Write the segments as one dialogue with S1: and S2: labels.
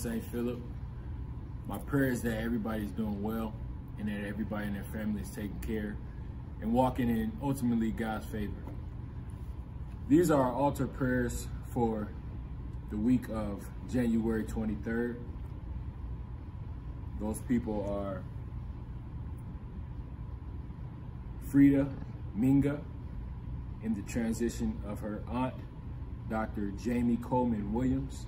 S1: St. Philip. My prayer is that everybody's doing well and that everybody in their family is taken care and walking in ultimately God's favor. These are our altar prayers for the week of January 23rd. Those people are Frida Minga in the transition of her aunt Dr. Jamie Coleman Williams,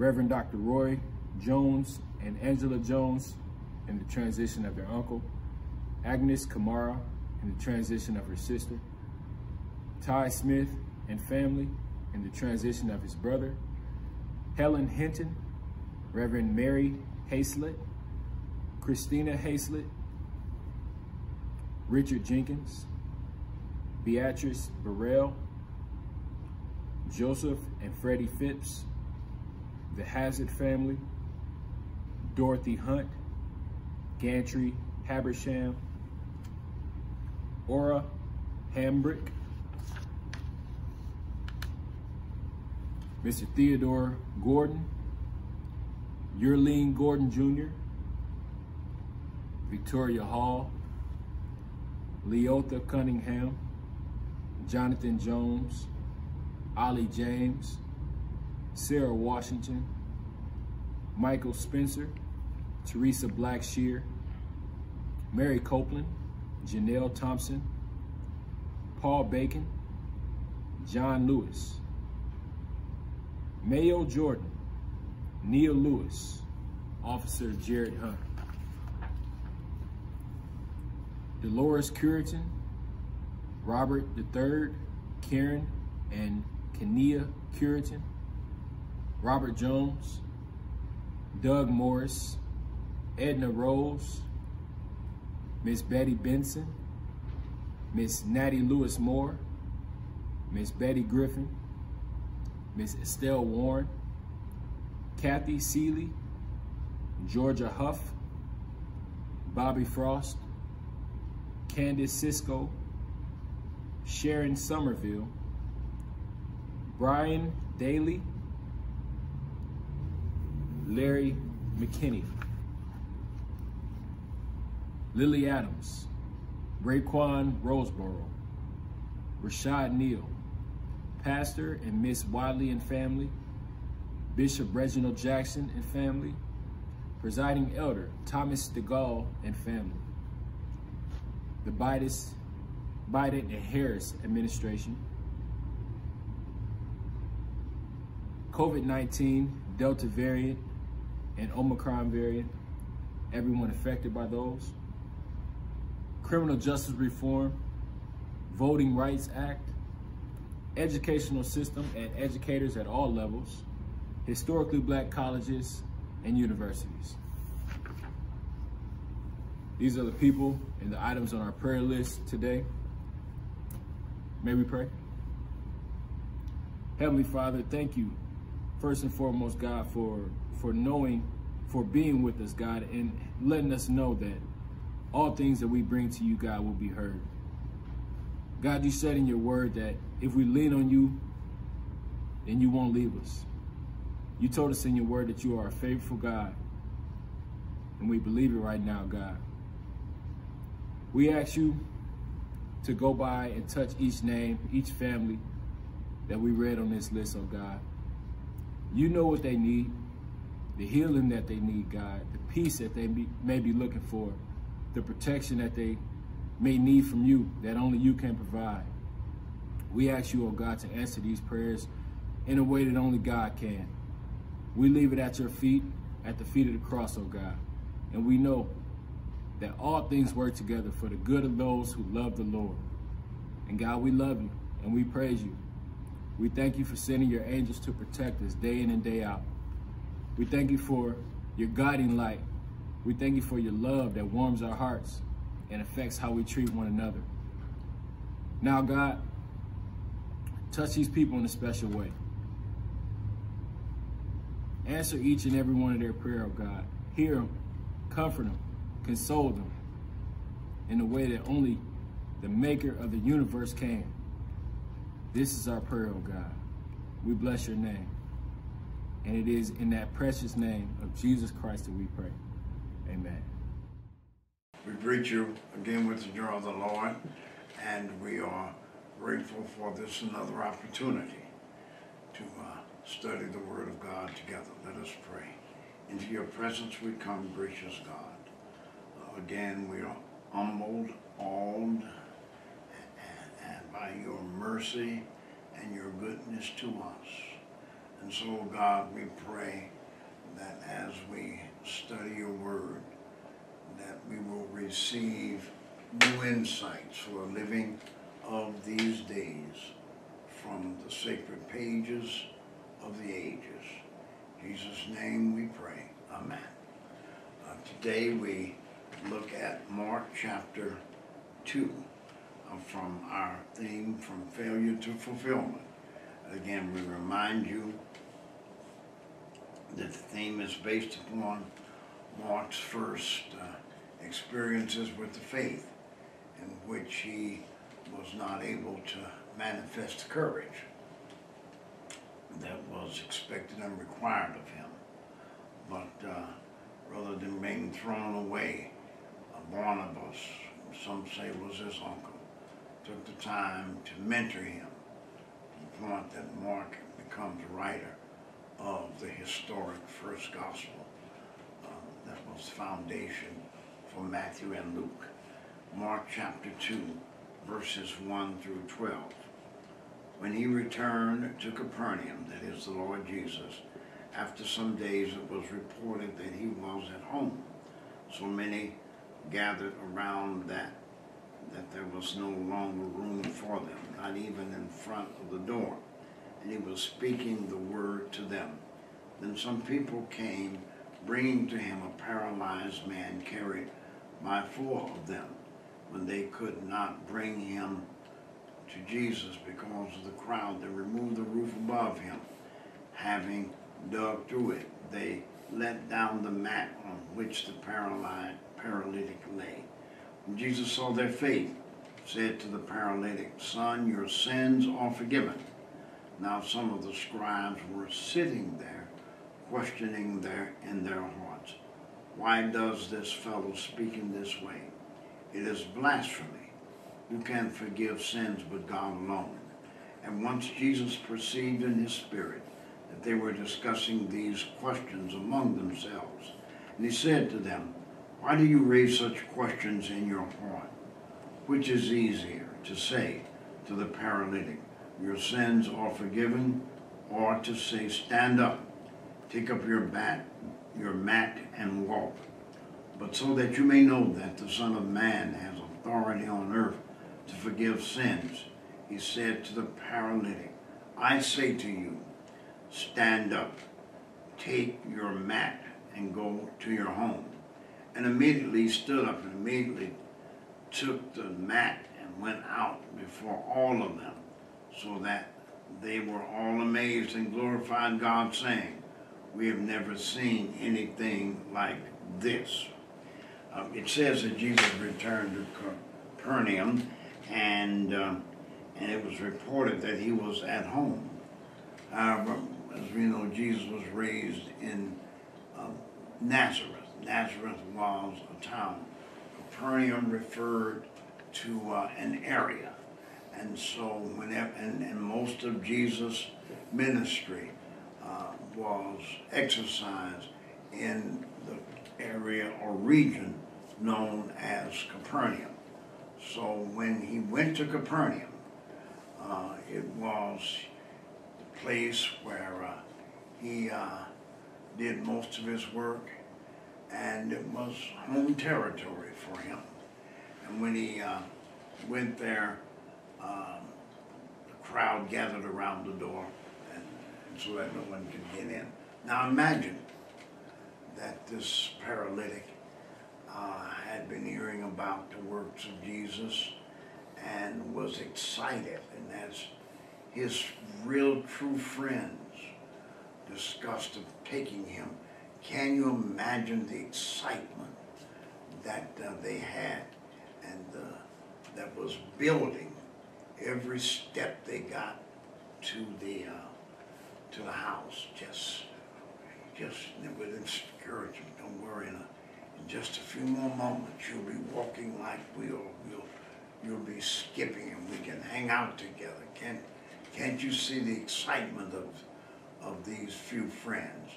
S1: Reverend Dr. Roy Jones and Angela Jones in the transition of their uncle, Agnes Kamara in the transition of her sister, Ty Smith and family in the transition of his brother, Helen Hinton, Reverend Mary Hazlett, Christina Hazlett, Richard Jenkins, Beatrice Burrell, Joseph and Freddie Phipps, the Hazard family, Dorothy Hunt, Gantry Habersham, Aura Hambrick, Mr. Theodore Gordon, Yurleen Gordon Jr., Victoria Hall, Leotha Cunningham, Jonathan Jones, Ollie James, Sarah Washington, Michael Spencer, Teresa Blackshear, Mary Copeland, Janelle Thompson, Paul Bacon, John Lewis, Mayo Jordan, Neil Lewis, Officer Jared Hunt, Dolores Curitan, Robert III, Karen and Kenia Curitan, Robert Jones, Doug Morris, Edna Rose, Miss Betty Benson, Miss Natty Lewis Moore, Miss Betty Griffin, Miss Estelle Warren, Kathy Seeley, Georgia Huff, Bobby Frost, Candace Cisco, Sharon Somerville, Brian Daly, Larry McKinney, Lily Adams, Raekwon Roseboro, Rashad Neal, Pastor and Miss Wadley and family, Bishop Reginald Jackson and family, Presiding Elder Thomas DeGaulle and family, the Biden, Biden and Harris administration, COVID-19, Delta variant, and Omicron variant, everyone affected by those, criminal justice reform, Voting Rights Act, educational system and educators at all levels, historically black colleges and universities. These are the people and the items on our prayer list today. May we pray? Heavenly Father, thank you first and foremost, God, for for knowing, for being with us, God, and letting us know that all things that we bring to you, God, will be heard. God, you said in your word that if we lean on you, then you won't leave us. You told us in your word that you are a faithful God, and we believe it right now, God. We ask you to go by and touch each name, each family that we read on this list, oh God. You know what they need, the healing that they need, God, the peace that they may be looking for, the protection that they may need from you that only you can provide. We ask you, oh God, to answer these prayers in a way that only God can. We leave it at your feet, at the feet of the cross, oh God. And we know that all things work together for the good of those who love the Lord. And God, we love you and we praise you. We thank you for sending your angels to protect us day in and day out. We thank you for your guiding light. We thank you for your love that warms our hearts and affects how we treat one another. Now, God, touch these people in a special way. Answer each and every one of their prayer, oh God. Hear them, comfort them, console them in a way that only the maker of the universe can. This is our prayer, oh God. We bless your name. And it is in that precious name of Jesus Christ that we pray. Amen.
S2: We greet you again with the joy of the Lord, and we are grateful for this another opportunity to uh, study the Word of God together. Let us pray. Into your presence we come, gracious God. Uh, again, we are humbled, awed, and, and by your mercy and and your goodness to us. And so, God, we pray that as we study your word, that we will receive new insights for a living of these days from the sacred pages of the ages. In Jesus' name we pray. Amen. Uh, today we look at Mark chapter 2 uh, from our theme, From Failure to Fulfillment. Again, we remind you that the theme is based upon Mark's first uh, experiences with the faith, in which he was not able to manifest the courage that was expected and required of him. But uh, rather than being thrown away, Barnabas, some say was his uncle, took the time to mentor him to the point that Mark becomes a writer of the historic first gospel uh, that was the foundation for Matthew and Luke. Mark chapter 2, verses 1 through 12. When he returned to Capernaum, that is the Lord Jesus, after some days it was reported that he was at home. So many gathered around that that there was no longer room for them, not even in front of the door. And he was speaking the word to them. Then some people came, bringing to him a paralyzed man carried by four of them. When they could not bring him to Jesus because of the crowd, they removed the roof above him. Having dug through it, they let down the mat on which the paralytic lay. When Jesus saw their faith, said to the paralytic, Son, your sins are forgiven. Now some of the scribes were sitting there, questioning their in their hearts, Why does this fellow speak in this way? It is blasphemy. Who can forgive sins but God alone? And once Jesus perceived in his spirit that they were discussing these questions among themselves, and he said to them, Why do you raise such questions in your heart? Which is easier to say to the paralytic, Your sins are forgiven, or to say, Stand up, take up your bat, your mat, and walk. But so that you may know that the Son of Man has authority on earth to forgive sins, he said to the paralytic, I say to you, stand up, take your mat, and go to your home. And immediately he stood up and immediately took the mat and went out before all of them, so that they were all amazed and glorified God, saying, We have never seen anything like this. Uh, it says that Jesus returned to Capernaum and uh, and it was reported that he was at home. However, as we know, Jesus was raised in uh, Nazareth. Nazareth was a town. Capernaum referred to uh, an area, and so whenever and, and most of Jesus' ministry uh, was exercised in the area or region known as Capernaum. So when he went to Capernaum, uh, it was the place where uh, he uh, did most of his work, and it was home territory for him. And when he uh, went there, um, the crowd gathered around the door, and, and so that no one could get in. Now imagine that this paralytic uh, had been hearing about the works of Jesus and was excited. And as his real true friends discussed of taking him, can you imagine the excitement that uh, they had and uh, that was building every step they got to the uh, to the house? Just, just with encouragement. Don't worry. In a, in just a few more moments, you'll be walking like we'll, we'll, you'll be skipping and we can hang out together. Can't, can't you see the excitement of, of these few friends?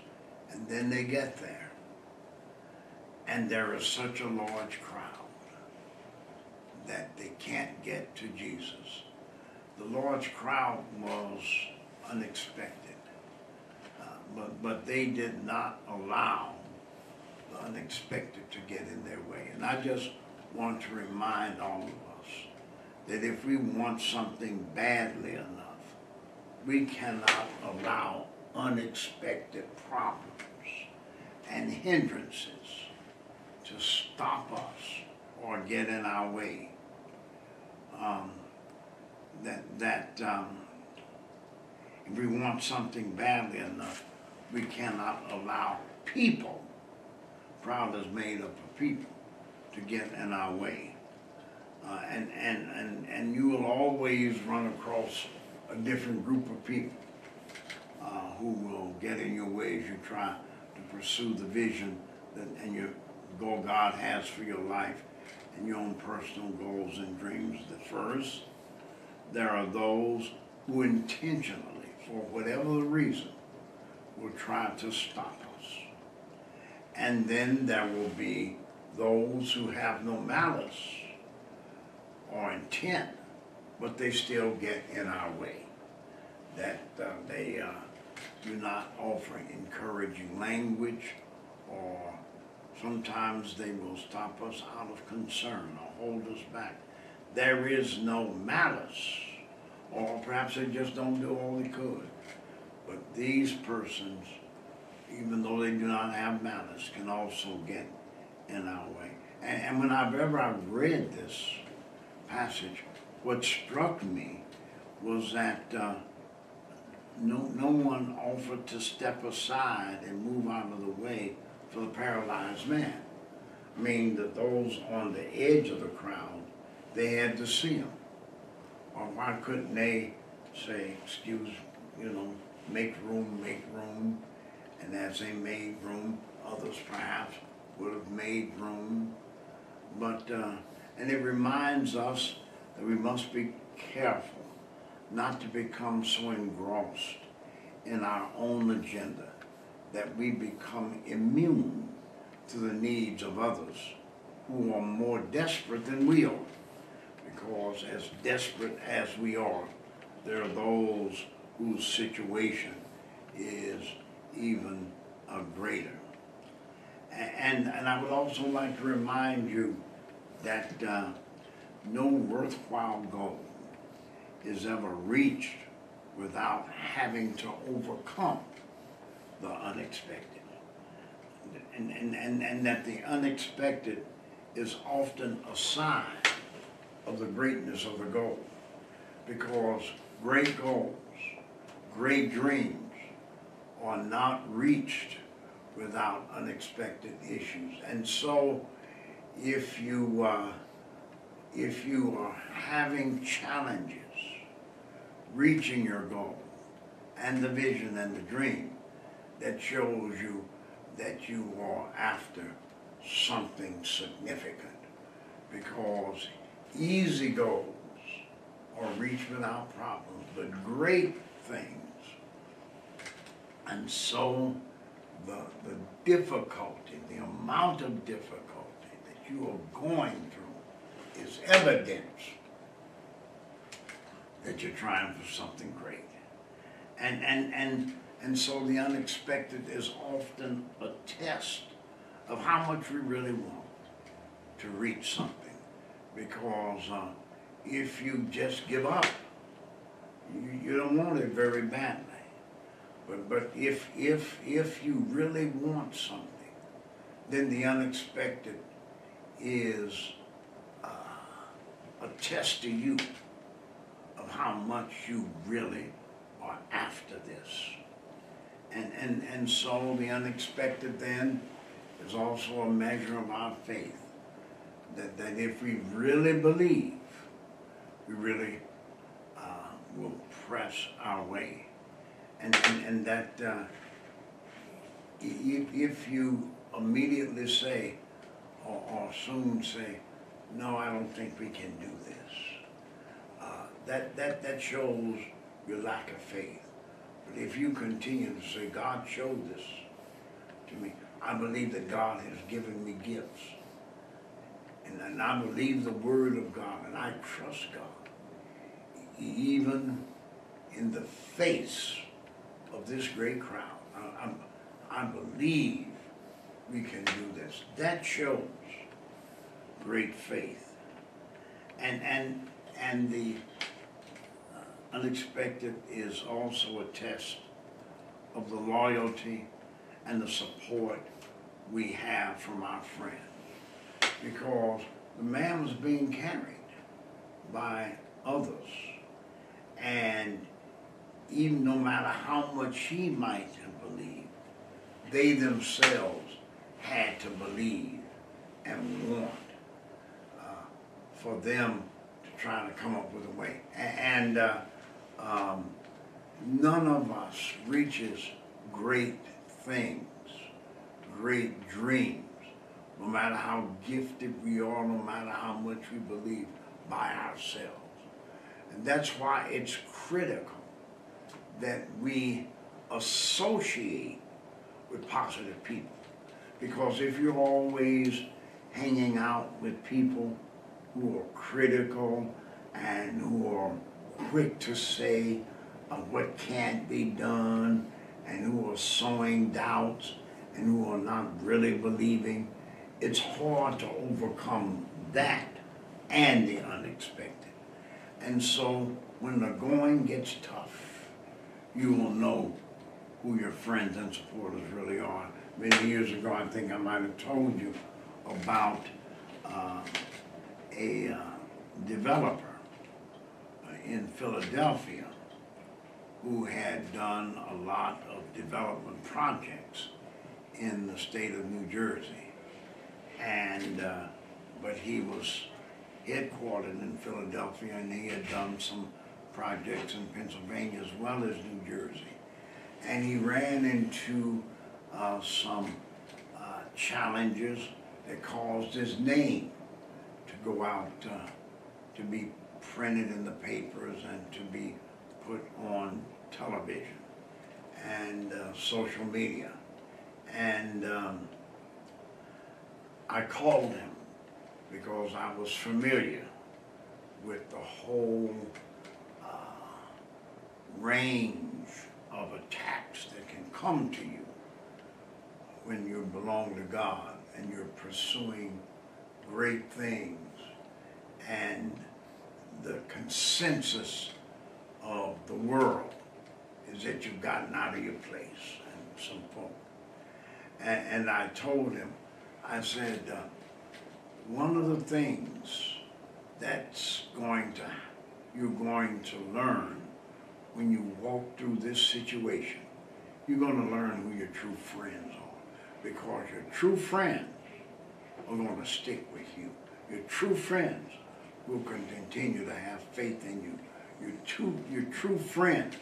S2: And then they get there. And there is such a large crowd that they can't get to Jesus. The large crowd was unexpected, uh, but, but they did not allow the unexpected to get in their way. And I just want to remind all of us that if we want something badly enough, we cannot allow unexpected problems and hindrances to stop us or get in our way. Um, that that um, if we want something badly enough, we cannot allow people, crowd is made up of people, to get in our way. Uh, and, and, and, and you will always run across a different group of people uh, who will get in your way as you try to pursue the vision that, and your goal God has for your life and your own personal goals and dreams. The first, there are those who intentionally, for whatever the reason, will try to stop us. And then there will be those who have no malice or intent, but they still get in our way. That uh, they uh, do not offer encouraging language or sometimes they will stop us out of concern or hold us back. There is no malice, or perhaps they just don't do all they could. But these persons, even though they do not have malice, can also get in our way. And, and when I've ever I've read this passage, what struck me was that uh, no, no one offered to step aside and move out of the way for the paralyzed man. I mean, that those on the edge of the crowd, they had to see him. Or why couldn't they say, excuse, you know, make room, make room, and as they made room, others perhaps would have made room. But, uh, and it reminds us that we must be careful not to become so engrossed in our own agenda that we become immune to the needs of others who are more desperate than we are. Because as desperate as we are, there are those whose situation is even a greater. And, and I would also like to remind you that uh, no worthwhile goal is ever reached without having to overcome the unexpected. And, and, and, and that the unexpected is often a sign of the greatness of the goal. Because great goals, great dreams are not reached without unexpected issues. And so if you, uh, if you are having challenges reaching your goal and the vision and the dream, that shows you that you are after something significant. Because easy goals are reached without problems, but great things. And so the, the difficulty, the amount of difficulty that you are going through is evidence that you're trying for something great. And, and, and and so the unexpected is often a test of how much we really want to reach something. Because uh, if you just give up, you, you don't want it very badly. But, but if, if, if you really want something, then the unexpected is uh, a test to you of how much you really are after this. And, and, and so the unexpected then is also a measure of our faith. That, that if we really believe, we really uh, will press our way. And, and, and that uh, if, if you immediately say, or, or, soon say, no, I don't think we can do this, uh, that, that, that shows your lack of faith. But if you continue to say, God showed this to me, I believe that God has given me gifts. And, I believe the word of God and I trust God. even in the face of this great crowd. I, I believe we can do this. That shows great faith. And, and, and the uh, unexpected is also a test of the loyalty and the support we have from our friends. Because the man was being carried by others. And even no matter how much he might have believed, they themselves had to believe and want uh, for them to try to come up with a way. And uh, um, none of us reaches great things, great dreams, no matter how gifted we are, no matter how much we believe by ourselves. And that's why it's critical that we associate with positive people. Because if you're always hanging out with people who are critical and who are quick to say uh, what can't be done and who are sowing doubts and who are not really believing, it's hard to overcome that and the unexpected. And so when the going gets tough, you will know who your friends and supporters really are. Many years ago, I think I might have told you about uh, a uh, developer in Philadelphia who had done a lot of development projects in the state of New Jersey. And, uh, but he was headquartered in Philadelphia and he had done some projects in Pennsylvania as well as New Jersey. And he ran into uh, some uh, challenges that caused his name to go out uh, to be printed in the papers and to be put on television and uh, social media. And um, I called him because I was familiar with the whole uh, range of attacks that can come to you when you belong to God and you're pursuing great things and the consensus of the world is that you've gotten out of your place and some folk. And, and I told him, I said, uh, one of the things that's going to, you're going to learn when you walk through this situation, you're going to learn who your true friends are. Because your true friends are going to stick with you. Your true friends will continue to have faith in you. Your true, your true friends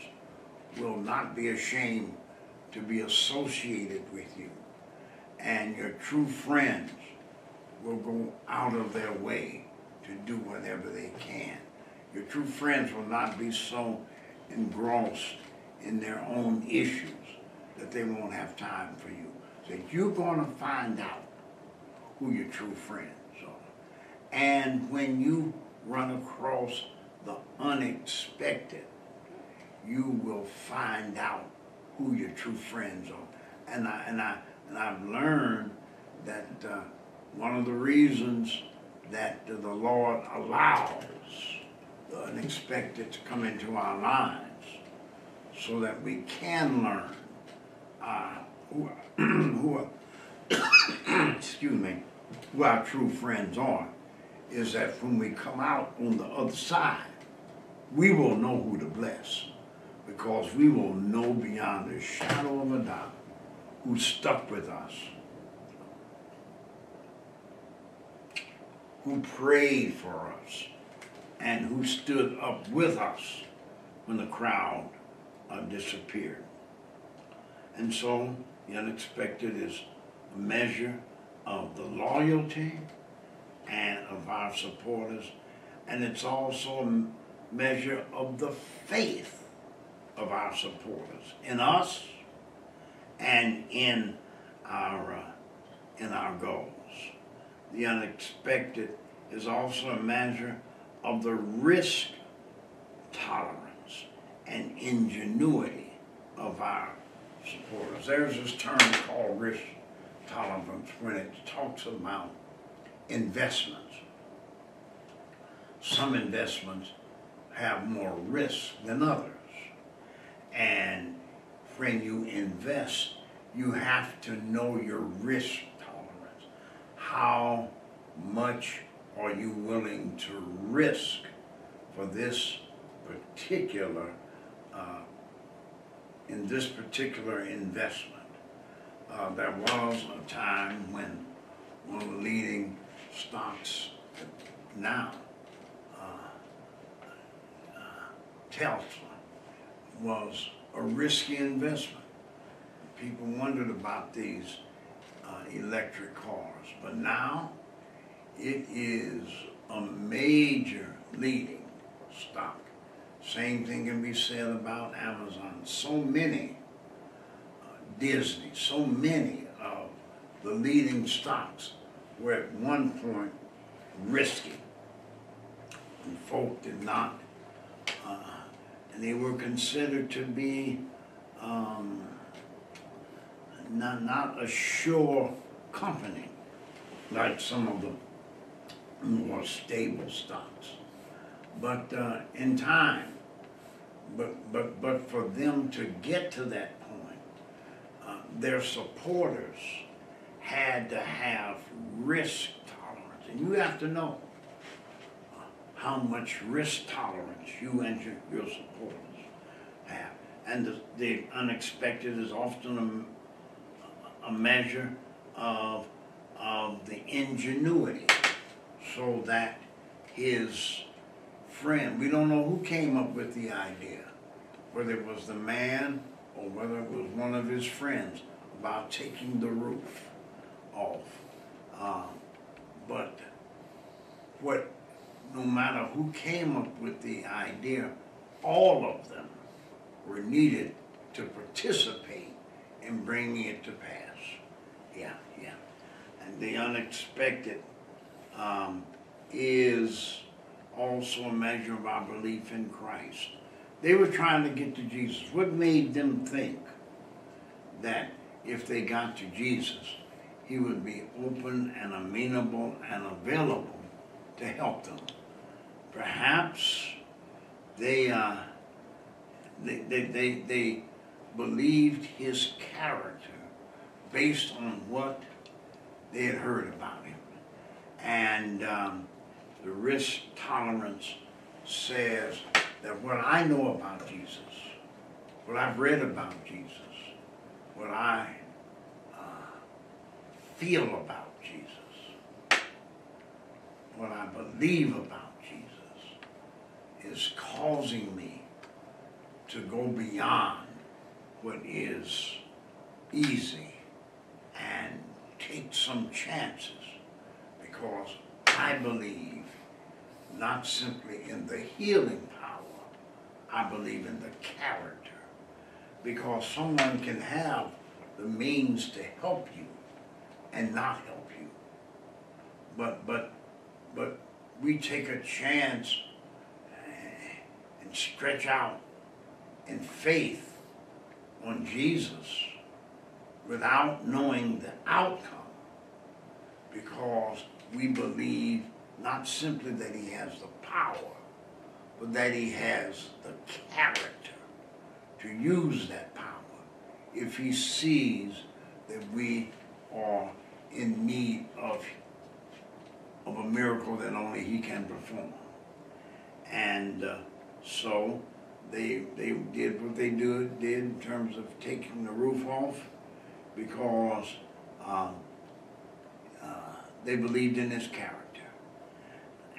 S2: will not be ashamed to be associated with you. And your true friends will go out of their way to do whatever they can. Your true friends will not be so engrossed in their own issues that they won't have time for you. So you're going to find out who your true friends are. And when you run across the unexpected, you will find out who your true friends are. And I and I and I've learned that uh, one of the reasons that the Lord allows the unexpected to come into our lives so that we can learn uh, who, who are, excuse me, who our true friends are, is that when we come out on the other side, we will know who to bless because we will know beyond a shadow of a doubt who stuck with us, who prayed for us, and who stood up with us when the crowd uh, disappeared. And so the unexpected is a measure of the loyalty and of our supporters, and it's also a measure of the faith of our supporters in us and in our uh, in our goals. The unexpected is also a measure of the risk tolerance and ingenuity of our supporters. There's this term called risk tolerance when it talks about investments. Some investments have more risk than others. And when you invest, you have to know your risk tolerance. How much are you willing to risk for this particular, uh, in this particular investment? Uh, there was a time when one of the leading stocks now, uh, uh, Tesla, was a risky investment. People wondered about these uh, electric cars, but now it is a major leading stock. Same thing can be said about Amazon. So many, uh, Disney, so many of the leading stocks were at one point risky. And folk did not, uh, they were considered to be um, not, not a sure company like some of the more stable stocks. But uh, in time, but, but, but for them to get to that point, uh, their supporters had to have risk tolerance. And you have to know how much risk tolerance you and your, your supporters have. And the, the unexpected is often a, a measure of, of the ingenuity so that his friend, we don't know who came up with the idea, whether it was the man or whether it was one of his friends about taking the roof off. Um, but what, no matter who came up with the idea, all of them were needed to participate in bringing it to pass. Yeah, yeah. And the unexpected um, is also a measure of our belief in Christ. They were trying to get to Jesus. What made them think that if they got to Jesus, he would be open and amenable and available to help them? Perhaps they, uh, they, they, they, they believed his character based on what they had heard about him. And um, the risk tolerance says that what I know about Jesus, what I've read about Jesus, what I uh, feel about Jesus, what I believe about is causing me to go beyond what is easy and take some chances because I believe not simply in the healing power, I believe in the character. Because someone can have the means to help you and not help you. But but but we take a chance stretch out in faith on Jesus without knowing the outcome because we believe not simply that he has the power, but that he has the character to use that power if he sees that we are in need of, of a miracle that only he can perform. And uh, so they, they did what they do, did in terms of taking the roof off because um, uh, they believed in his character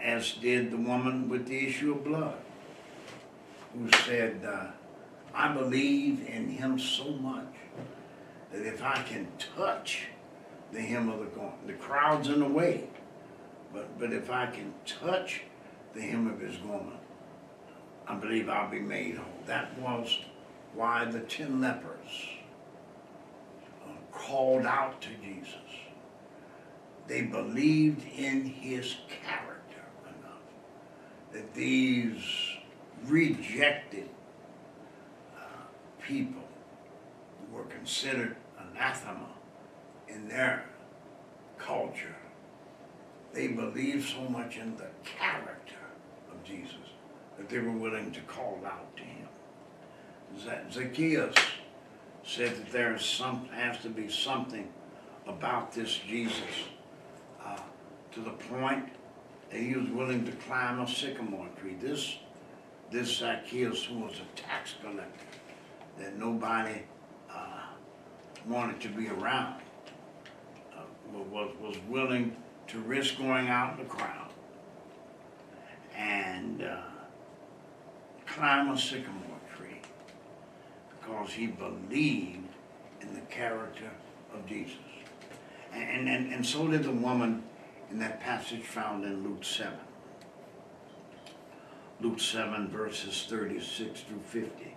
S2: as did the woman with the issue of blood, who said, uh, I believe in him so much that if I can touch the hem of the garment, the crowd's in the way, but, but if I can touch the hem of his garment, I believe I'll be made whole. That was why the ten lepers uh, called out to Jesus. They believed in his character enough that these rejected uh, people were considered anathema in their culture. They believed so much in the character of Jesus that they were willing to call out to him. Zacchaeus said that there is some, has to be something about this Jesus uh, to the point that he was willing to climb a sycamore tree. This, this Zacchaeus, who was a tax collector, that nobody uh, wanted to be around, uh, was, was willing to risk going out in the crowd and uh, climb a sycamore tree because he believed in the character of Jesus. And, and, and so did the woman in that passage found in Luke 7. Luke 7, verses 36 through 50.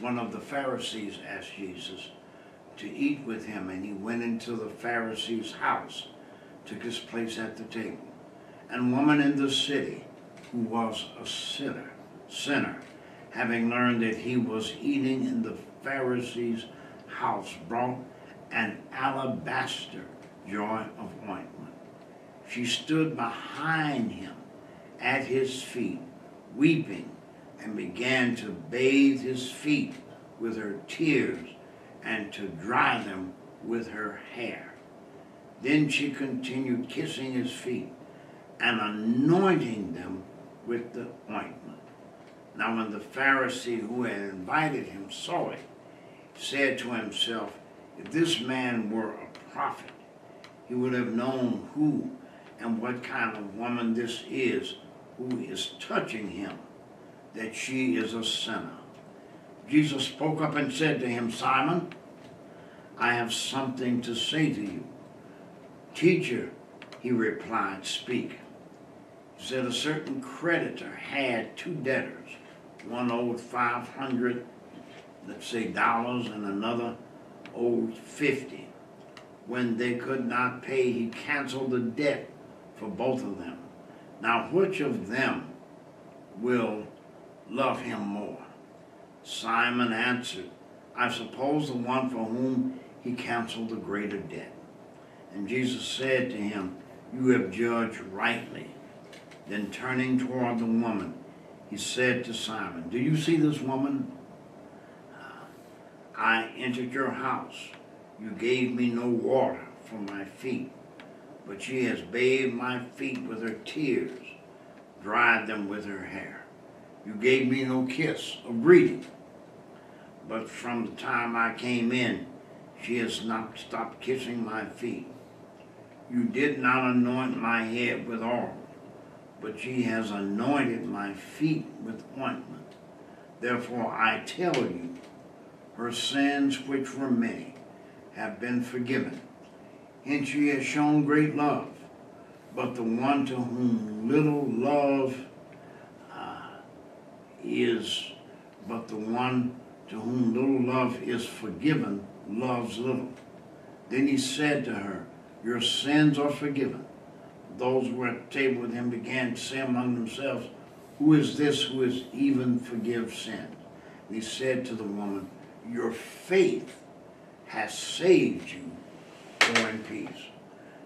S2: One of the Pharisees asked Jesus to eat with him, and he went into the Pharisee's house, took his place at the table. And woman in the city, who was a sinner, sinner, having learned that he was eating in the Pharisee's house, brought an alabaster jar of ointment. She stood behind him at his feet, weeping, and began to bathe his feet with her tears and to dry them with her hair. Then she continued kissing his feet and anointing them with the ointment. Now when the Pharisee who had invited him saw it, said to himself, if this man were a prophet, he would have known who and what kind of woman this is who is touching him, that she is a sinner. Jesus spoke up and said to him, Simon, I have something to say to you. Teacher, he replied, speak. He said a certain creditor had two debtors. One owed 500, let's say, dollars, and another owed 50. When they could not pay, he canceled the debt for both of them. Now, which of them will love him more? Simon answered, I suppose the one for whom he canceled the greater debt. And Jesus said to him, You have judged rightly. Then turning toward the woman, he said to Simon, Do you see this woman? Uh, I entered your house. You gave me no water for my feet, but she has bathed my feet with her tears, dried them with her hair. You gave me no kiss of greeting, but from the time I came in, she has not stopped kissing my feet. You did not anoint my head with oil, but she has anointed my feet with ointment. Therefore I tell you, her sins, which were many, have been forgiven. And she has shown great love. But the one to whom little love uh, is, but the one to whom little love is forgiven loves little. Then he said to her, Your sins are forgiven. Those who were at the table with him began to say among themselves, Who is this who is even forgive sin? And he said to the woman, Your faith has saved you. Go in peace.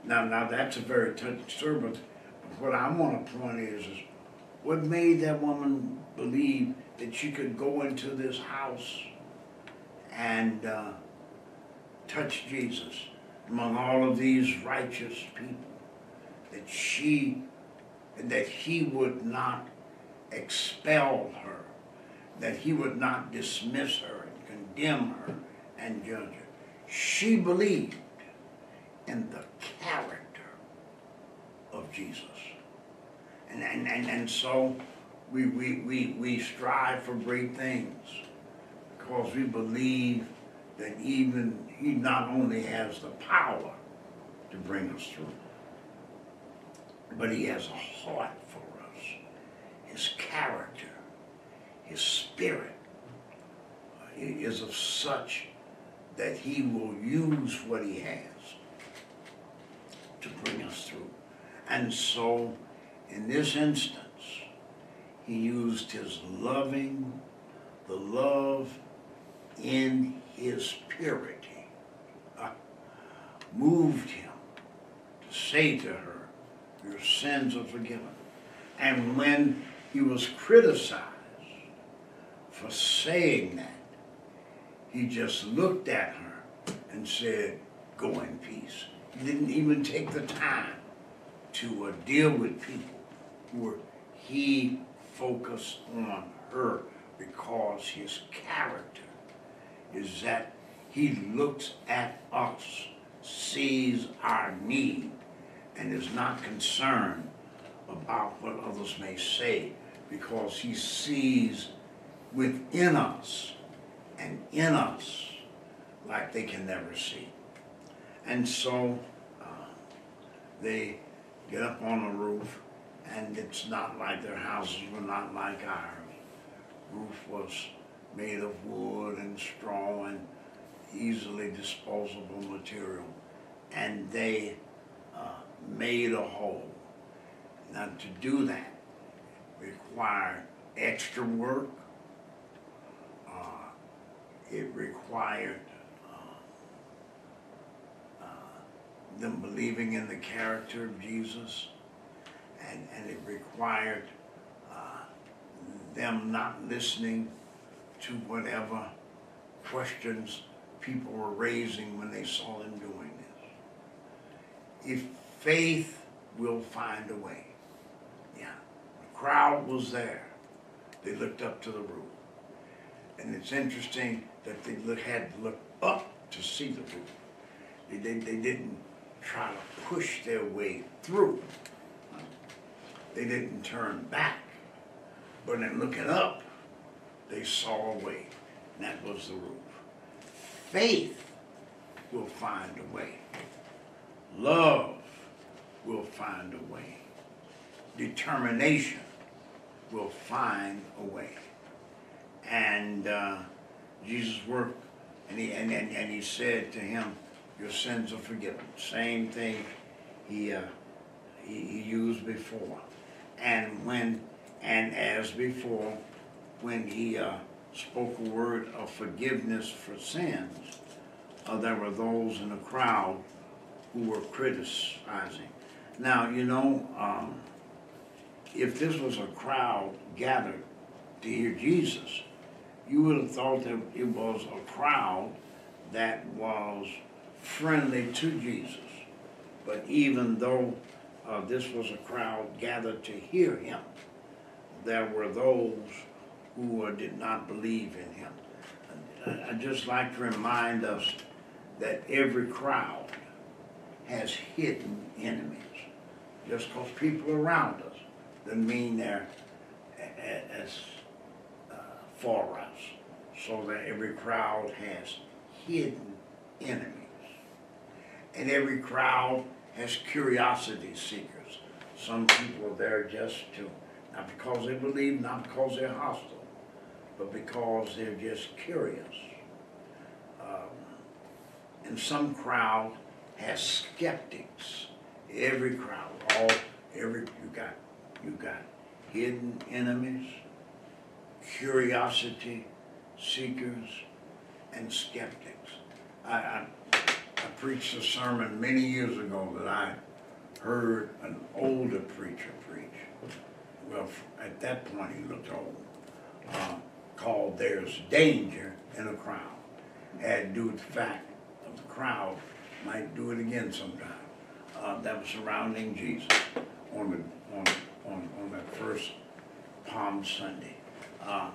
S2: Now, now that's a very touching story, but what I want to point is, is what made that woman believe that she could go into this house and uh, touch Jesus among all of these righteous people, that she, that he would not expel her, that he would not dismiss her and condemn her and judge her. She believed in the character of Jesus. And, and, and, and so we, we, we, we strive for great things because we believe that even he not only has the power to bring us through, but he has a heart for us. His character, his spirit is of such that he will use what he has to bring us through. And so, in this instance, he used his loving, the love in his purity, uh, moved him to say to her, Your sins are forgiven. And when he was criticized for saying that, he just looked at her and said, Go in peace. He didn't even take the time to uh, deal with people he focused on her because his character is that he looks at us, sees our need, and is not concerned about what others may say because he sees within us and in us like they can never see. And so uh, they get up on the roof, and it's not like their houses were not like ours. Roof was made of wood and straw and easily disposable material. And they made a hole. Now to do that required extra work. Uh, it required uh, uh, them believing in the character of Jesus. And, and it required uh, them not listening to whatever questions people were raising when they saw them doing this. If faith will find a way. Yeah. The crowd was there. They looked up to the roof. And it's interesting that they look, had to look up to see the roof. They, they, they didn't try to push their way through. They didn't turn back. But in looking up, they saw a way, and that was the roof. Faith will find a way. Love will find a way. Determination will find a way. And uh, Jesus worked, and he, and, and, and he said to him, your sins are forgiven. Same thing he, uh, he, he used before. And when, and as before, when he uh, spoke a word of forgiveness for sins, uh, there were those in the crowd who were criticizing. Now, you know, um, if this was a crowd gathered to hear Jesus, you would have thought that it was a crowd that was friendly to Jesus. But even though uh, this was a crowd gathered to hear him, there were those who uh, did not believe in him. I, I just like to remind us that every crowd has hidden enemies. Just because people around us doesn't mean they're as uh, for us. So that every crowd has hidden enemies. And every crowd has curiosity seekers. Some people are there just to, not because they believe, not because they're hostile, but because they're just curious. Um, and some crowd has skeptics. Every crowd, all every you got you got hidden enemies, curiosity seekers, and skeptics. I, I, I preached a sermon many years ago that I heard an older preacher preach. Well, at that point he looked old. Uh, called There's Danger in a Crowd. Had to do with the fact of the crowd might do it again sometime. Uh, that was surrounding Jesus on the on on, on that first Palm Sunday. Uh,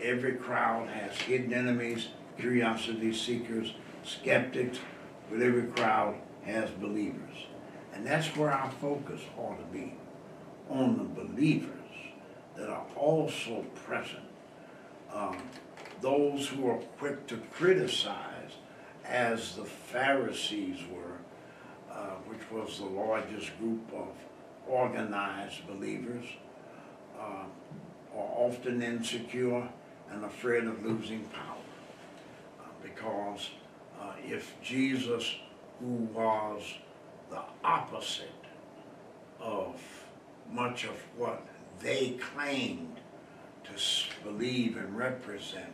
S2: every crowd has hidden enemies, curiosity seekers, skeptics, but every crowd has believers. And that's where our focus ought to be, on the believers that are also present. Um, those who are quick to criticize, as the Pharisees were, uh, which was the largest group of organized believers, uh, are often insecure and afraid of losing power. Uh, because uh, if Jesus, who was the opposite of much of what they claimed to believe and represent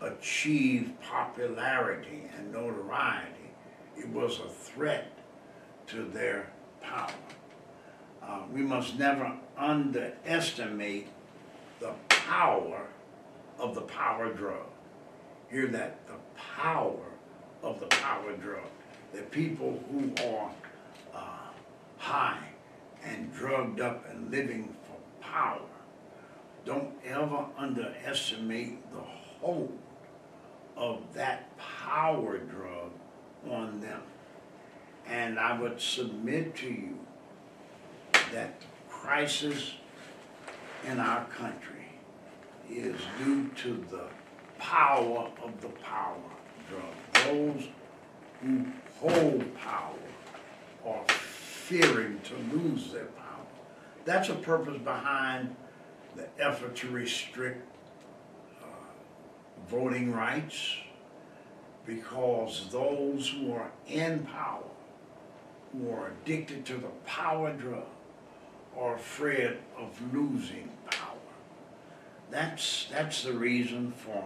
S2: achieved popularity and notoriety. It was a threat to their power. Uh, we must never underestimate the power of the power drug. Hear that, the power of the power drug. The people who are uh, high and drugged up and living for power, don't ever underestimate the hold of that power drug on them. And I would submit to you that the crisis in our country is due to the power of the power drug. Those who hold power are fearing to lose their power. That's a purpose behind the effort to restrict uh, voting rights because those who are in power, who are addicted to the power drug, are afraid of losing power. That's, that's the reason for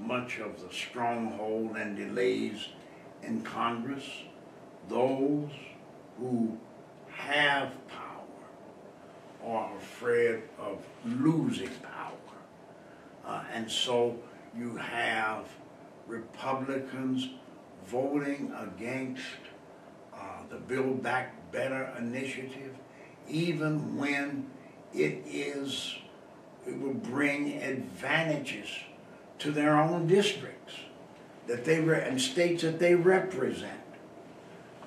S2: much of the stronghold and delays in Congress. Those who have power are afraid of losing power. Uh, and so you have Republicans voting against uh, the Build Back Better initiative, even when it is, it will bring advantages to their own districts that they and states that they represent.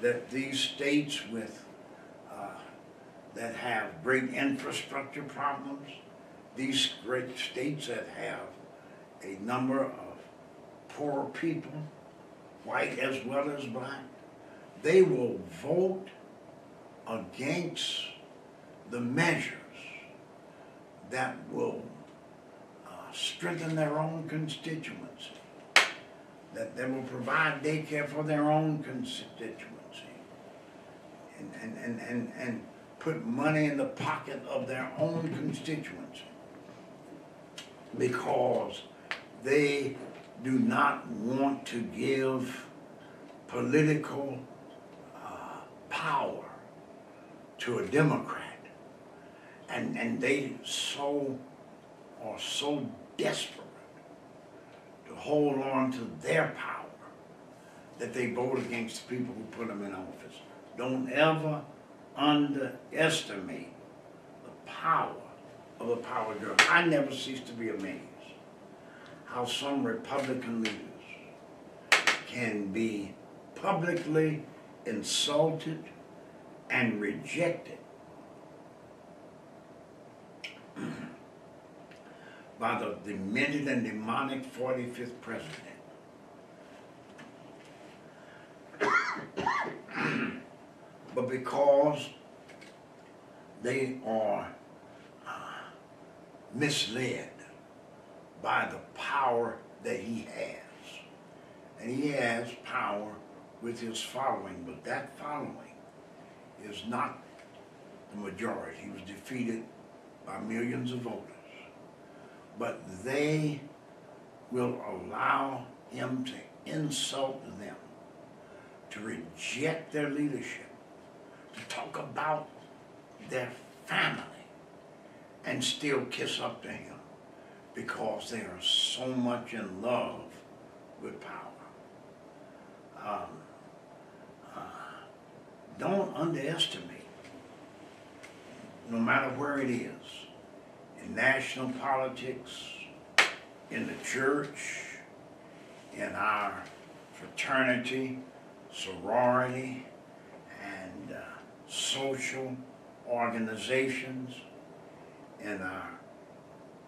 S2: That these states with uh, that have great infrastructure problems, these great states that have a number of poor people, white as well as black, they will vote against the measures that will uh, strengthen their own constituency, that they will provide daycare for their own constituency, and, and, and, and, and put money in the pocket of their own constituency because they do not want to give political power to a Democrat. And, and they so are so desperate to hold on to their power that they vote against the people who put them in office. Don't ever underestimate the power of a power girl. I never cease to be amazed how some Republican leaders can be publicly insulted and rejected by the demented and demonic 45th president. but because they are uh, misled by the power that he has. And he has power with his following, but that following is not the majority. He was defeated by millions of voters. But they will allow him to insult them, to reject their leadership, to talk about their family, and still kiss up to him because they are so much in love with power. Um, don't underestimate, no matter where it is, in national politics, in the church, in our fraternity, sorority, and uh, social organizations, in our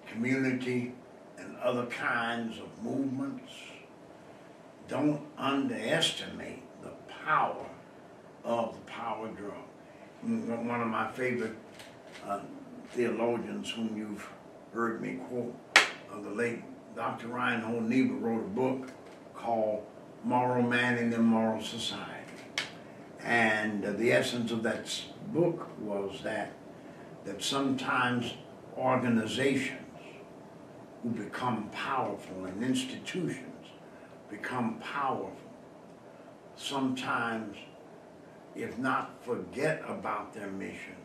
S2: community and other kinds of movements. Don't underestimate the power of the power drug. One of my favorite uh, theologians whom you've heard me quote, uh, the late Dr. Reinhold Niebuhr wrote a book called Moral Man in Immoral Society. And uh, the essence of that book was that, that sometimes organizations who become powerful and institutions become powerful sometimes, if not forget about their mission,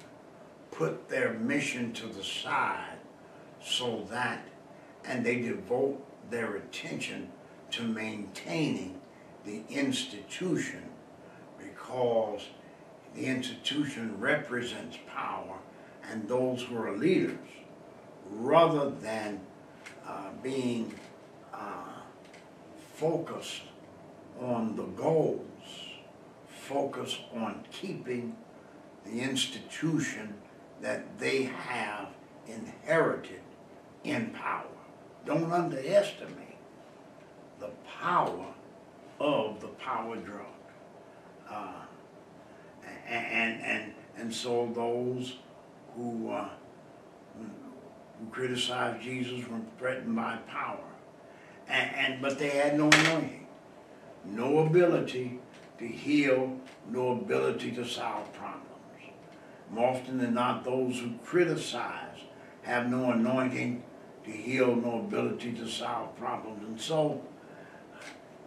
S2: put their mission to the side so that, and they devote their attention to maintaining the institution because the institution represents power and those who are leaders rather than uh, being uh, focused on the goals, focus on keeping the institution that they have inherited in power. Don't underestimate the power of the power drug. Uh, and, and, and so those who, uh, who criticized Jesus were threatened by power. And, and, but they had no anointing, no ability to heal, no ability to solve problems. More often than not, those who criticize have no anointing to heal, no ability to solve problems. And so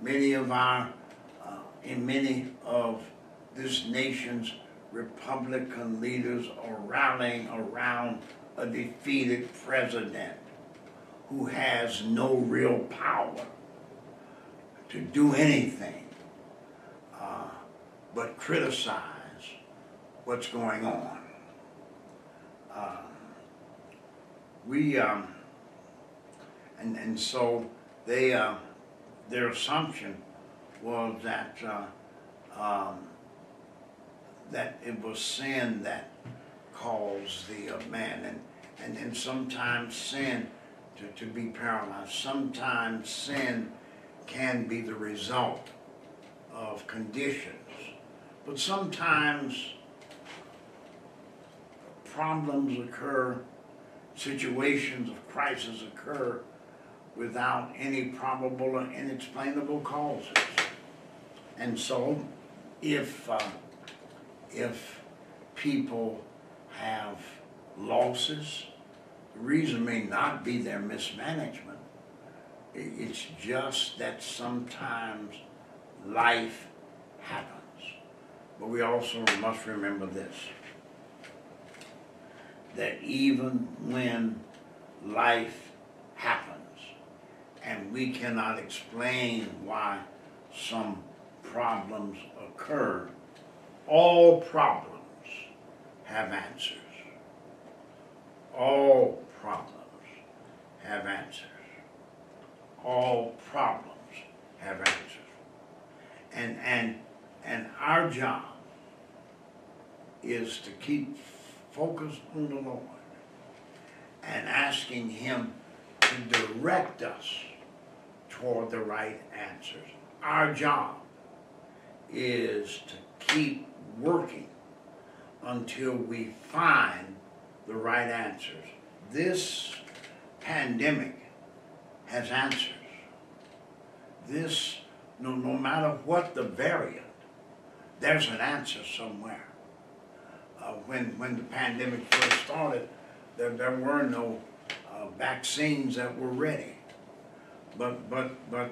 S2: many of our, uh, in many of this nation's Republican leaders are rallying around a defeated president who has no real power to do anything but criticize what's going on. Uh, we, um, and, and so they, uh, their assumption was that uh, um, that it was sin that caused the uh, man, and, and and sometimes sin to, to be paralyzed. Sometimes sin can be the result of conditions, but sometimes problems occur, situations of crisis occur without any probable or inexplainable causes. And so, if, uh, if people have losses, the reason may not be their mismanagement. It's just that sometimes life happens. But we also must remember this, that even when life happens, and we cannot explain why some problems occur. All problems have answers. All problems have answers. All problems have answers. And, and, and our job is to keep focused on the Lord and asking Him to direct us toward the right answers. Our job is to keep working until we find the right answers. This pandemic has answers. This, no, no matter what the variant, there's an answer somewhere. Uh, when, when the pandemic first started, there, there were no uh, vaccines that were ready. But, but, but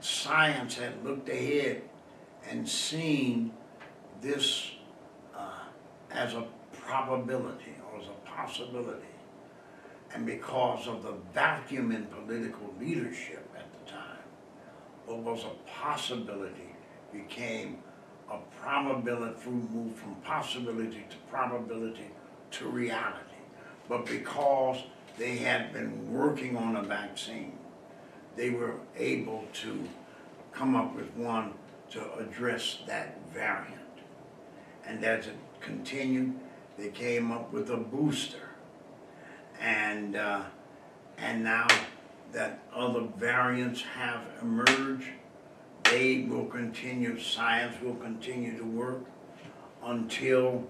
S2: science had looked ahead and seen this uh, as a probability or as a possibility. And because of the vacuum in political leadership at the time, what was a possibility became a probability, moved from possibility to probability to reality. But because they had been working on a vaccine, they were able to come up with one to address that variant. And as it continued, they came up with a booster. And, uh, and now that other variants have emerged, they will continue, science will continue to work until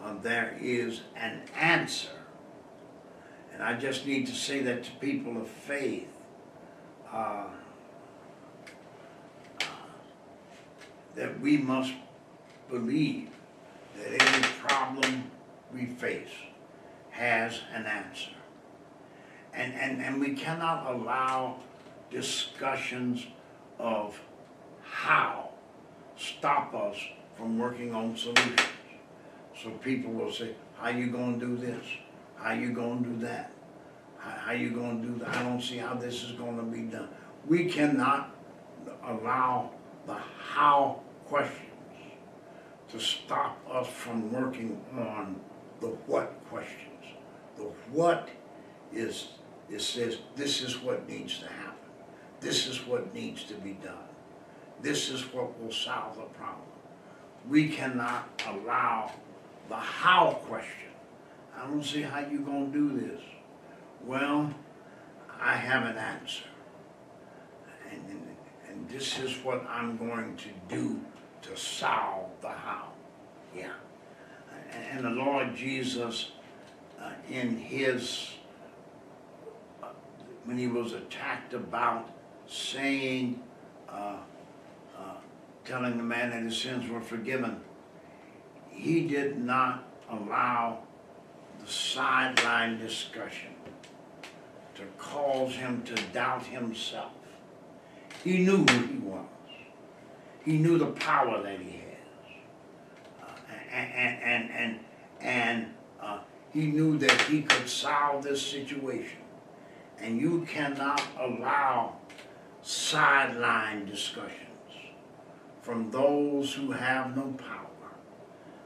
S2: uh, there is an answer. And I just need to say that to people of faith uh, that we must believe that any problem we face has an answer. And, and, and we cannot allow discussions of how stop us from working on solutions. So people will say, how you gonna do this? How you gonna do that? How, you gonna do that? I don't see how this is gonna be done. We cannot allow the how questions to stop us from working on the what questions. The what is, it says, this is what needs to happen. This is what needs to be done. This is what will solve the problem. We cannot allow the how question. I don't see how you're going to do this. Well, I have an answer. And, and, this is what I'm going to do to solve the how. Yeah. And, the Lord Jesus, uh, in his, uh, when he was attacked about saying, uh, telling the man that his sins were forgiven, he did not allow the sideline discussion to cause him to doubt himself. He knew who he was. He knew the power that he has. Uh, and, and, and, and, uh, he knew that he could solve this situation. And you cannot allow sideline discussions from those who have no power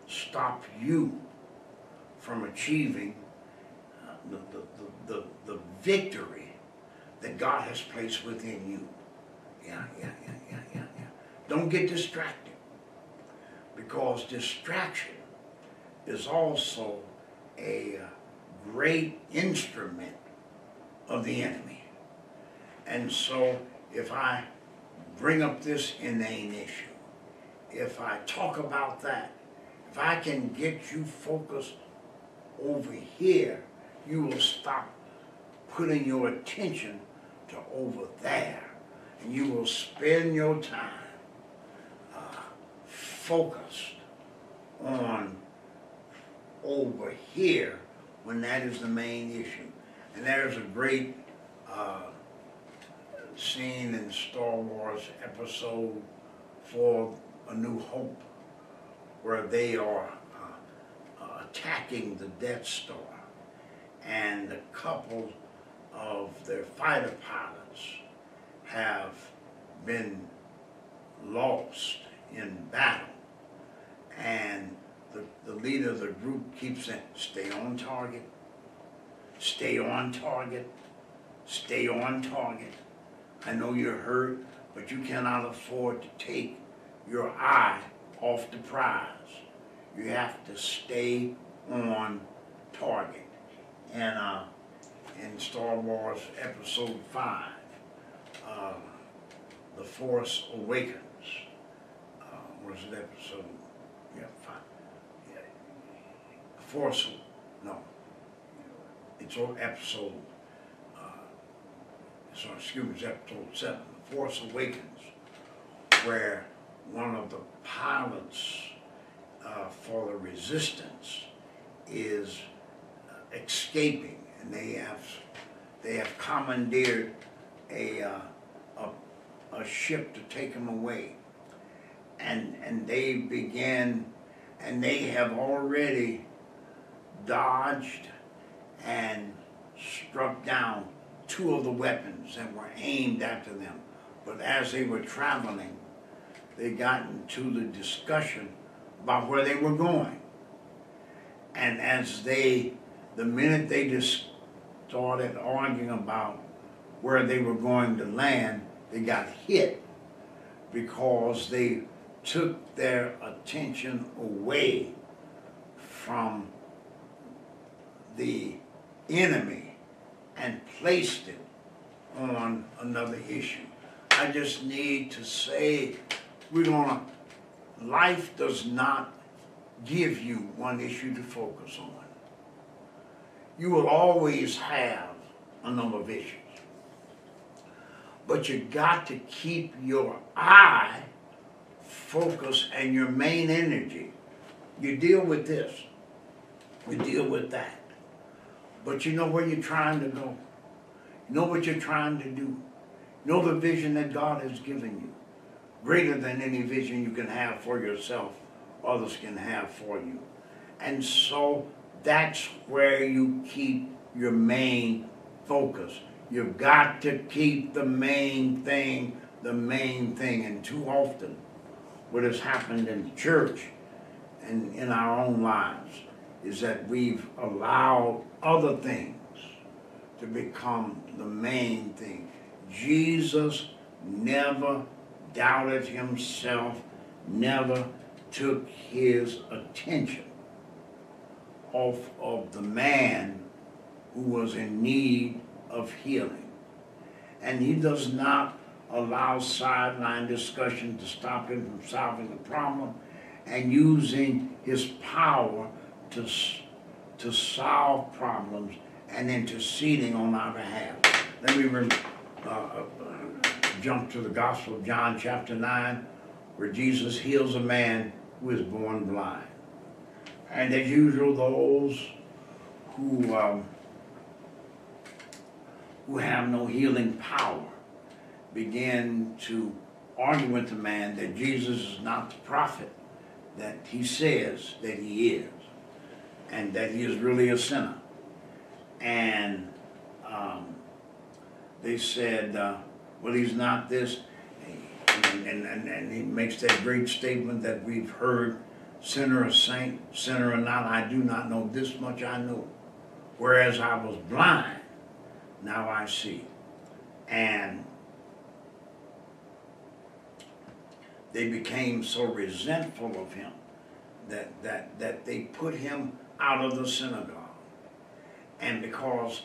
S2: stop you from achieving uh, the, the, the, the, victory that God has placed within you. Yeah, yeah, yeah, yeah, yeah, yeah. Don't get distracted because distraction is also a uh, great instrument of the enemy. And so if I bring up this inane issue, if I talk about that, if I can get you focused over here, you will stop putting your attention to over there. And you will spend your time uh, focused on over here when that is the main issue. And there's a great uh, scene in Star Wars episode for A New Hope where they are uh, uh, attacking the Death Star. And a couple of their fighter pilots have been lost in battle. And the, the leader of the group keeps saying, stay on target, stay on target, stay on target. I know you're hurt, but you cannot afford to take your eye off the prize. You have to stay on target. And uh, in Star Wars Episode 5, uh, The Force Awakens, uh, is it, episode? Yeah, 5. Yeah. Force, no. It's on episode, so, excuse me, episode 7, The Force Awakens, where one of the pilots uh, for the resistance is escaping, and they have they have commandeered a, uh, a, a ship to take him away, and and they begin, and they have already dodged and struck down two of the weapons that were aimed after them. But as they were traveling, they got into the discussion about where they were going. And as they, the minute they just started arguing about where they were going to land, they got hit because they took their attention away from the enemy and placed it on another issue. I just need to say we're to, life does not give you one issue to focus on. You will always have a number of issues. But you got to keep your eye focused and your main energy. You deal with this, you deal with that. But you know where you're trying to go. Know what you're trying to do. Know the vision that God has given you. Greater than any vision you can have for yourself, others can have for you. And so that's where you keep your main focus. You've got to keep the main thing the main thing. And too often, what has happened in the church and in our own lives is that we've allowed other things to become the main thing. Jesus never doubted himself, never took his attention off of the man who was in need of healing. And he does not allow sideline discussion to stop him from solving the problem and using his power to, to solve problems and interceding on our behalf. Let me uh, uh, jump to the Gospel of John, chapter 9, where Jesus heals a man who is born blind. And as usual, those who, um, who have no healing power begin to argue with the man that Jesus is not the prophet that he says that he is, and that he is really a sinner. And um, they said, uh, well, he's not this. And, and, and, he makes that great statement that we've heard sinner or saint, sinner or not, I do not know. This much I know. Whereas I was blind, now I see. And they became so resentful of him that, that, that they put him out of the synagogue. And because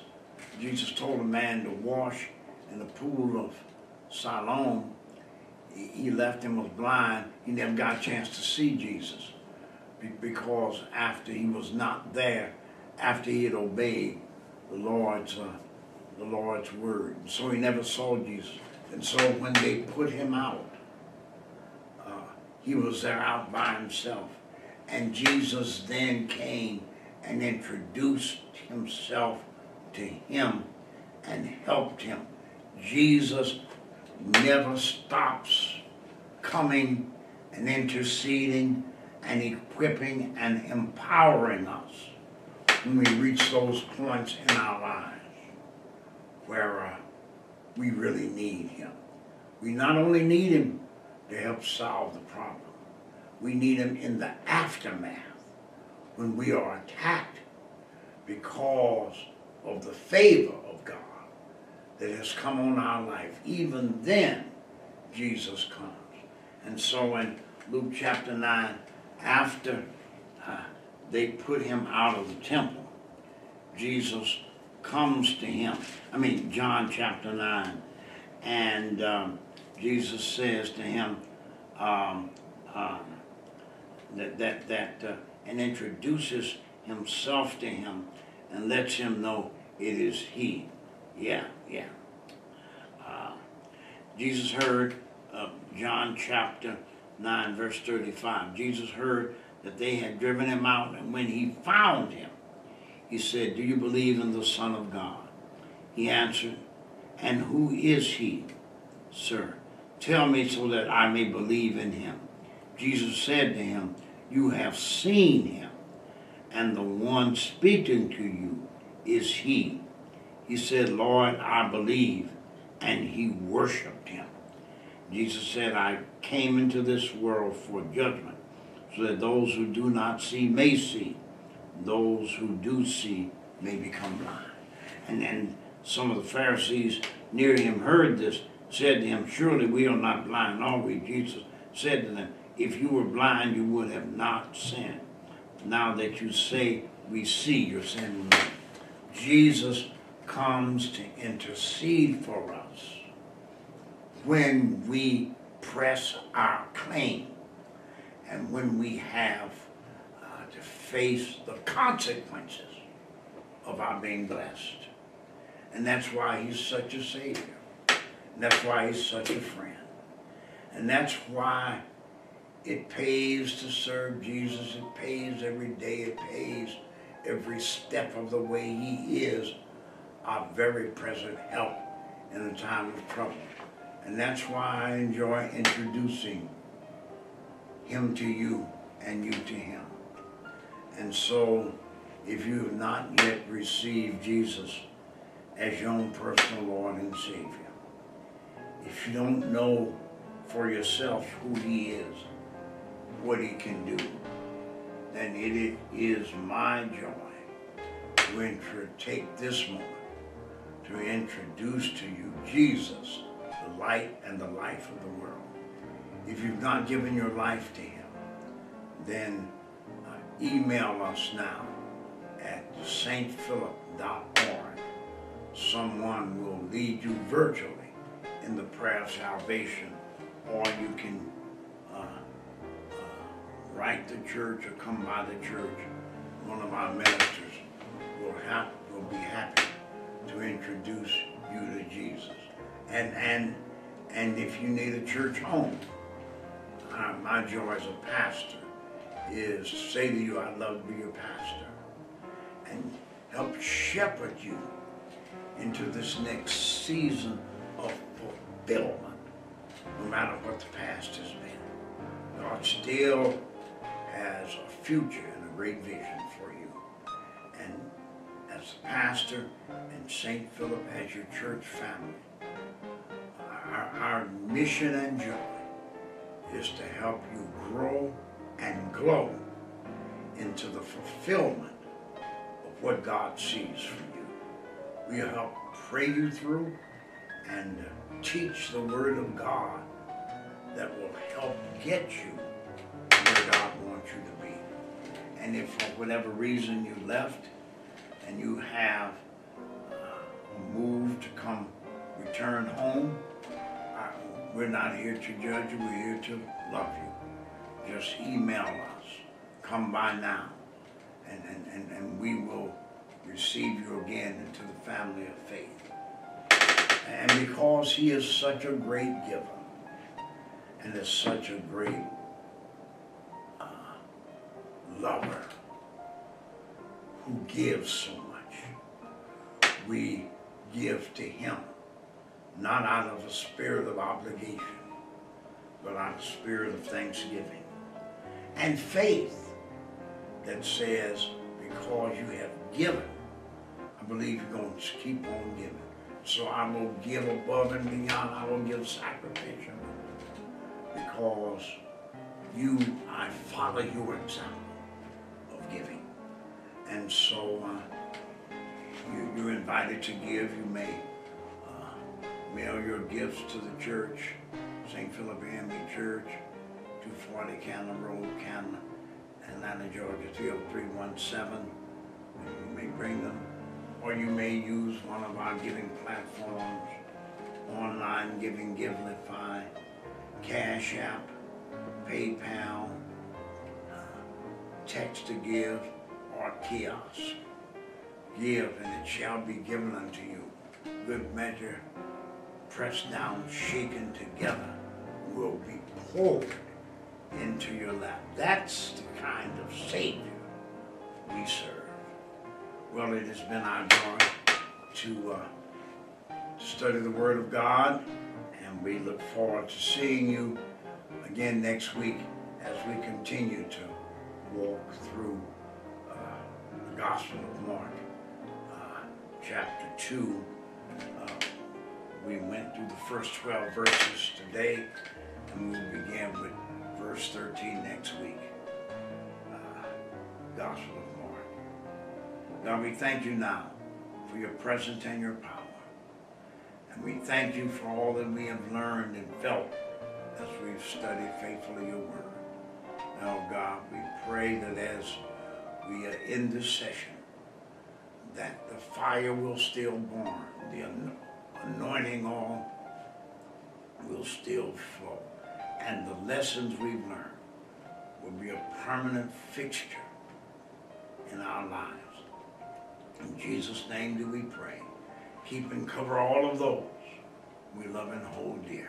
S2: Jesus told a man to wash in the pool of Siloam, he left him was blind. He never got a chance to see Jesus because after he was not there, after he had obeyed the Lord's uh, the Lord's word, so he never saw Jesus. And so when they put him out, he was there out by himself. And Jesus then came and introduced himself to him and helped him. Jesus never stops coming and interceding and equipping and empowering us when we reach those points in our lives where uh, we really need him. We not only need him to help solve the problem. We need him in the aftermath when we are attacked because of the favor of God that has come on our life. Even then, Jesus comes. And so in Luke chapter 9, after uh, they put him out of the temple, Jesus comes to him. I mean, John chapter 9. And um, Jesus says to him um, um, that, that, that uh, and introduces himself to him and lets him know it is he. Yeah, yeah. Uh, Jesus heard John chapter 9, verse 35. Jesus heard that they had driven him out, and when he found him, he said, Do you believe in the Son of God? He answered, And who is he, sir? Tell me so that I may believe in him. Jesus said to him, You have seen him, and the one speaking to you is he. He said, Lord, I believe, and he worshiped him. Jesus said, I came into this world for judgment, so that those who do not see may see, those who do see may become blind. And then some of the Pharisees near him heard this said to him, Surely we are not blind, are we? Jesus said to them, If you were blind, you would have not sinned. Now that you say we see, your sin. Jesus comes to intercede for us when we press our claim and when we have uh, to face the consequences of our being blessed. And that's why he's such a Savior. And that's why he's such a friend. And that's why it pays to serve Jesus. It pays every day. It pays every step of the way. He is our very present help in a time of trouble. And that's why I enjoy introducing him to you and you to him. And so, if you have not yet received Jesus as your own personal Lord and Savior, if you don't know for yourself who he is, what he can do, then it is my joy to take this moment to introduce to you Jesus, the light and the life of the world. If you've not given your life to him, then uh, email us now at stphilip.org. Someone will lead you virtually in the prayer of salvation, or you can write the church or come by the church. One of our ministers will, will be happy to introduce you to Jesus. And, and, and if you need a church home, uh, my joy as a pastor is to say to you, I'd love to be your pastor and help shepherd you into this next season of fulfillment, no matter what the past has been. God still has a future and a great vision for you. And as a pastor and St. Philip as your church family, our, our mission and joy is to help you grow and glow into the fulfillment of what God sees for you. We help pray you through and teach the Word of God that will help get you wants you to be. And if for whatever reason you left and you have uh, moved to come return home, uh, we're not here to judge you, we're here to love you. Just email us. Come by now. And, and, and, and we will receive you again into the family of faith. And because he is such a great giver and is such a great lover who gives so much, we give to him, not out of a spirit of obligation, but out of a spirit of thanksgiving and faith that says, because you have given, I believe you're going to keep on giving. So I will give above and beyond. I will give sacrificially because you, I follow your example giving. And so uh, you, you're invited to give. You may uh, mail your gifts to the church, St. Philip AME Church, 240 Candler Road, Cannon, Atlanta, Georgia, 30317. You may bring them or you may use one of our giving platforms, online giving, Givelify, Cash App, PayPal, text to give, or kiosk. Give, and it shall be given unto you. Good measure, pressed down, shaken together, will be poured into your lap. That's the kind of Savior we serve. Well, it has been our joy to uh, study the Word of God, and we look forward to seeing you again next week as we continue to walk through uh, the Gospel of Mark, uh, chapter 2. Uh, we went through the first 12 verses today, and we'll begin with verse 13 next week. Uh, Gospel of Mark. God, we thank you now for your presence and your power. And we thank you for all that we have learned and felt as we've studied faithfully your word. Now, God, we pray that as we are in this session, that the fire will still burn, the anointing oil will still flow, and the lessons we've learned will be a permanent fixture in our lives. In Jesus' name do we pray. Keep and cover all of those we love and hold dear.